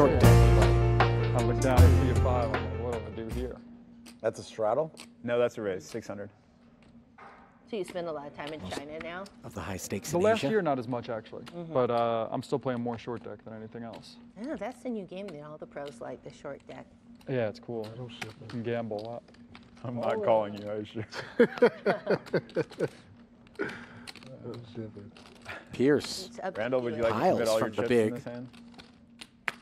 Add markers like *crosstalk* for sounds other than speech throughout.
short deck. I look down and see a five. I'm like, what do I do here? That's a straddle? No, that's a raise. 600. So you spend a lot of time in China now? Of the high stakes The in last Asia. year, not as much actually, but uh, I'm still playing more short deck than anything else. Oh, that's the new game that all the pros like, the short deck. Yeah, it's cool. You can gamble a lot. I'm not calling you, I should. *laughs* Pierce. It's up to Randall, would you like to Piles commit all your chips in this hand?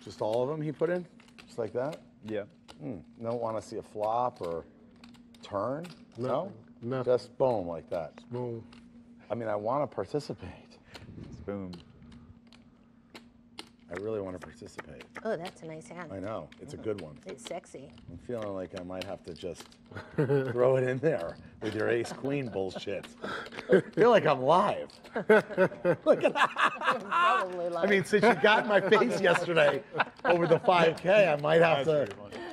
Just all of them he put in? Just like that? Yeah. Hmm. Don't want to see a flop or turn? No? Nothing. Just boom like that. Boom. I mean, I want to participate. Boom. I really want to participate. Oh, that's a nice hand. I know. It's a good one. It's sexy. I'm feeling like I might have to just throw it in there with your ace queen bullshit. I feel like I'm live. Look at that. Probably like. I mean, since you got in my face yesterday over the 5K, I might have to.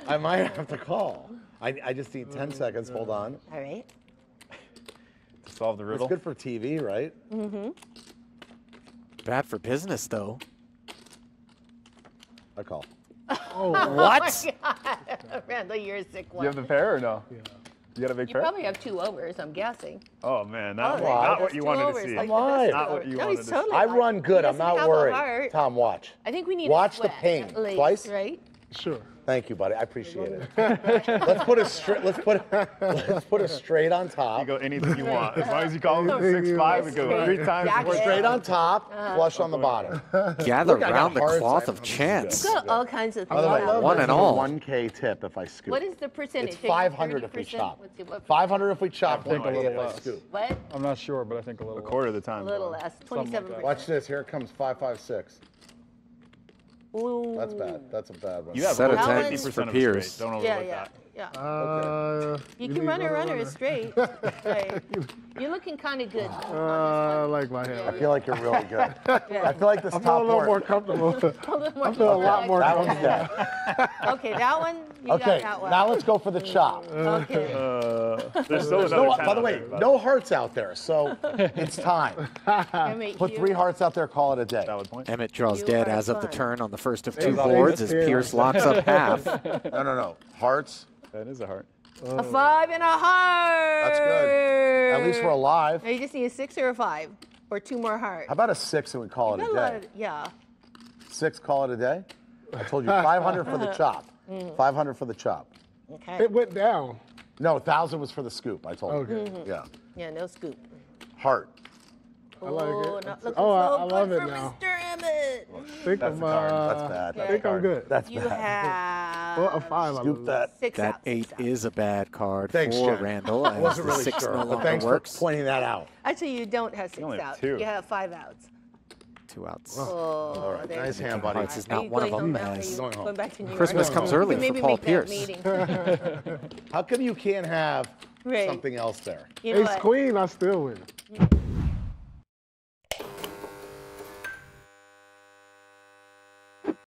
I might have to call. I, I just need 10 seconds. Hold on. all right. To solve the riddle. It's good for TV, right? Mm-hmm. Bad for business, though. I call. Oh, *laughs* oh what? *laughs* Randall, you're a sick one. You have the pair or no? Yeah. You got a big You pair? probably have two overs, I'm guessing. Oh man, oh, not, Oh, not that's what you wanted overs, to see. like I'm live. Not what you no, wanted he's to totally I run good. I'm doesn't not have a worried. Tom, watch. I think we need to. Watch a the sweat, ping. Twice? right? Sure. Thank you, buddy. I appreciate it. *laughs* let's put a straight. Let's put. Let's put a straight on top. You go anything you want. As long as you call it six five, we go three times. Exactly. more. Straight on top, uh-huh. flush on the bottom. *laughs* Gather Look, I round the cloth of don't know chance. Got all kinds of By things. the way, out. One there's and all. 1K tip if I scoop. What is the percentage? It's 500 if we 30%? chop. What's what- 500 if we chop. I think a little I less. scoop. What? I'm not sure, but I think a little. A quarter of the time. A little less. Something like 27%. Watch this. Here it comes. Five, five, six. Ooh. That's bad. That's a bad one. You have Set of over That 50% one's- for of a Pierce. straight. Don't Yeah, yeah, that. Yeah. Uh, You need can run a runner runner. straight. *laughs* right. You're looking kind of good. Uh, I like my I feel like you're really good. *laughs* I feel like this I feel a top little more work. comfortable. *laughs* A little more I feel a lot more That comfortable. Okay, that one, you Okay, got that one. now let's go for the chop. Okay. Uh, there's still There's another no, by the way, there, no hearts out there, so it's time. Emmett, Put three hearts out there, call it a day. Valid point. Emmett draws You dead are as of the turn on the first of two boards as. Pierce locks up half. No, no, no. Hearts. That is a heart. A five and a heart. That's good. At least we're alive. Now you just need a six or a five, or two more hearts. How about a six and we call it Got a a day? of- yeah. Six, call it a day? I told you 500 for the *laughs* chop. 500 for the chop. Okay. It went down. No, 1,000 was for the scoop, I told you. Okay. Mm-hmm. Yeah. Yeah, no scoop. Heart. I like oh, it. not looking Oh, I- so I love good it for now. Mr. Emmett. think That's I'm, card. uh, That's bad. I That's think I'm good. That's You bad. have Well, a five. I Scoop that. six That out, eight six out. is a bad card Thanks, for Jen. Randall I as wasn't really six sure, no but longer thanks works. for pointing that out. Actually, you don't have six only have outs. two. You have five outs. Two outs. Oh, right. there Nice hand, go. buddy. Hearts is not one of them, home now? Are as you Going going back to New York? Christmas comes early for Paul Pierce. *laughs* How come you can't have Right. something else there? You know Ace queen, I still win.